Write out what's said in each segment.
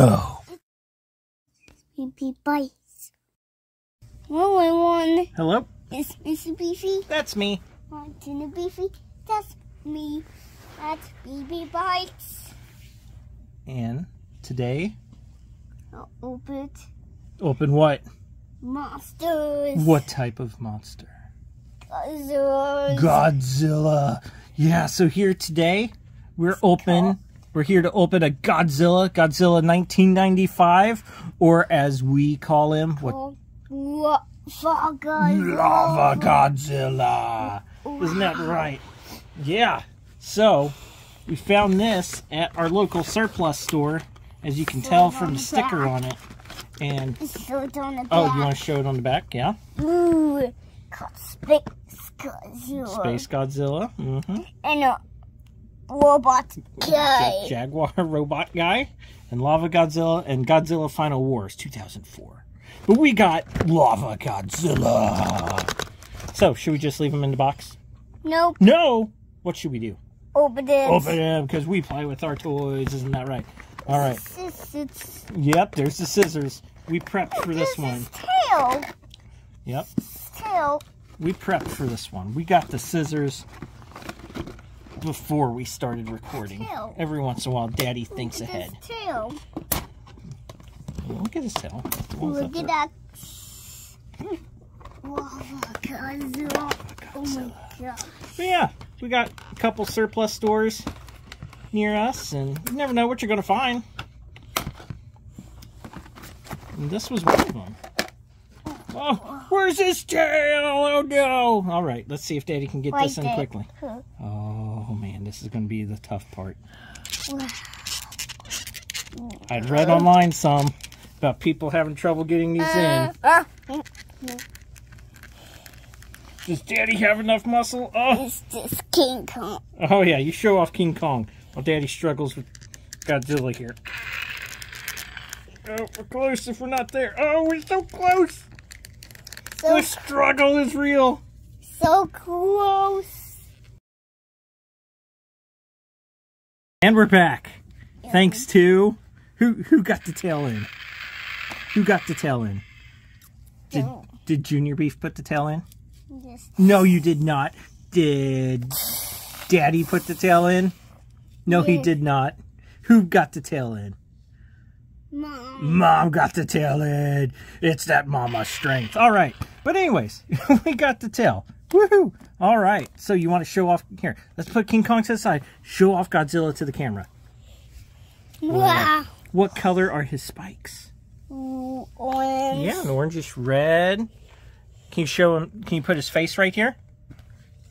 So, Beefy bites. One one one. hello, It's Mr. Beefy. that's me. One to the Beefy. That's me. That's Beefy bites. And today, I'll open it. open what? Monsters. What type of monster? Godzilla. Godzilla. Yeah, so here today, we're open. We're here to open a Godzilla, Godzilla 1995, or as we call him, what? What? Fuckers. Lava Godzilla. Isn't that right? Yeah. So, we found this at our local surplus store, as you can tell from the sticker on it. And, on the back. oh, you want to show it on the back? Yeah. Ooh. Called Space Godzilla. Space Godzilla. Mm-hmm. And a robot guy. Jaguar robot guy. And Lava Godzilla and Godzilla Final Wars 2004. But we got Lava Godzilla. So, should we just leave him in the box? Nope. No! What should we do? Open it. Open him because we play with our toys, isn't that right? All right. It's, Yep, there's the scissors. We prepped for this one. Tail. Yep, Tail. we prepped for this one. We got the scissors before we started recording. Tail. Every once in a while, Daddy thinks ahead. Look at his tail. Look at that. Hmm. Godzilla. Oh my god. But yeah, we got a couple surplus stores near us, and you never know what you're going to find. And this was one of them. Oh, where's his tail? Oh no! All right, let's see if Daddy can get this in there. quickly. Huh. Oh, Oh man, this is going to be the tough part. I'd read online some about people having trouble getting these in. Ah, Does Daddy have enough muscle? Oh, it's this King Kong. oh yeah, you show off King Kong while Daddy struggles with Godzilla here. Oh, we're close if we're not there. Oh, we're so close. So, The struggle is real. so close. And we're back. Thanks to who who got the tail in? Who got the tail in? Did Don't. did Junior Beef put the tail in? Just No, you did not. Did Daddy put the tail in? No, he did not. Who got the tail in? mom. Mom got the tail in. It's that mama strength. All right. But anyways, we got the tail. Woohoo! All right. So you want to show off here? Let's put King Kong to the side. Show off Godzilla to the camera. Wow. What color are his spikes? Orange. Yeah, an orangish red. Can you show him? Can you put his face right here?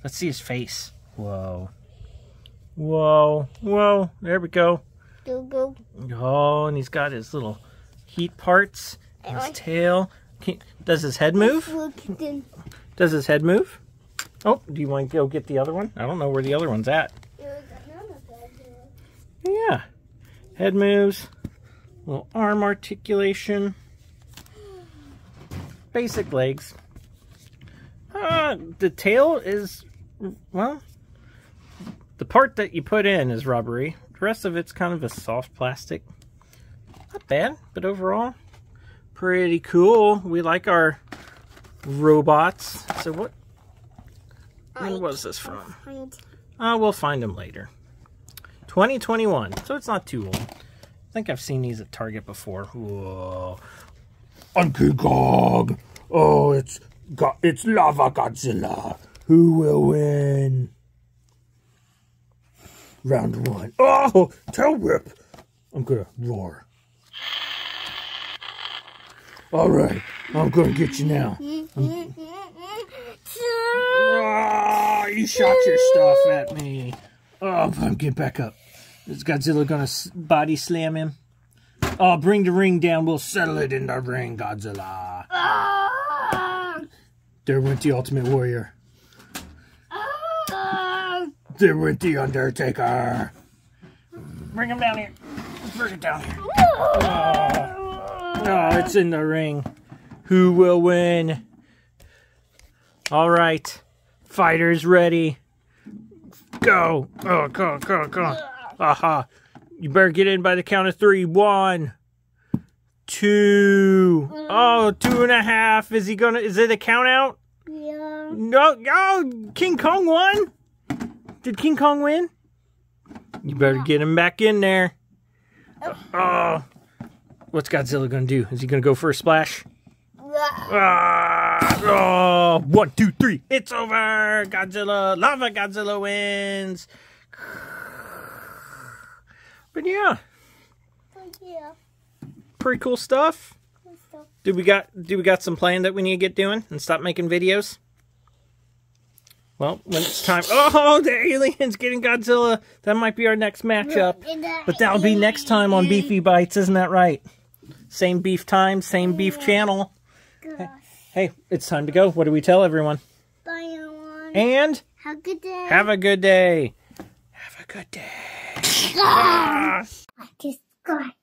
Let's see his face. Whoa. Whoa. Whoa. There we go. Go, go. Oh, and he's got his little heat parts. and His tail. Can, does his head move? Does his head move? Oh, do you want to go get the other one? I don't know where the other one's at. There's another Godzilla. Yeah. Head moves. Little arm articulation. Basic legs. Uh, the tail is, well, the part that you put in is rubbery. The rest of it's kind of a soft plastic. Not bad, but overall, pretty cool. We like our robots. So what, when was this from? Uh, we'll find them later. 2021, so it's not too old. I think I've seen these at Target before. Whoa. I'm King Kong. Oh, it's got it's Lava Godzilla. Who will win? Round one. Oh, tail whip. I'm gonna roar. All right, I'm gonna get you now. Ah, you shot your stuff at me. Oh, get back up. Is Godzilla gonna body slam him? Oh, bring the ring down. We'll settle it in the ring, Godzilla. Ah! There went the Ultimate Warrior. Ah! There went the Undertaker. Bring him down here. Bring it down here. Oh, it's in the ring. Who will win? All right. Fighters ready. Go. Oh, go, go, go. Aha. You better get in by the count of three. One, two. Oh, two and a half. Is he gonna? Is it a count out? Yeah. No, oh, King Kong won. Did King Kong win? You better get him back in there. Oh, what's Godzilla gonna do? Is he gonna go for a splash? Ah, oh, one, two, three. It's over. Godzilla, Lava Godzilla wins. But yeah, Yeah. pretty cool stuff. Do we got do we got some plan that we need to get doing and stop making videos? Well, when it's time. Oh, the aliens getting Godzilla. That might be our next matchup. But that'll be next time on Beefy Bites, isn't that right? Same beef time, same beef channel. Hey, it's time to go. What do we tell everyone? Bye, everyone. And Have a good day. have a good day. Have a good day. I just got.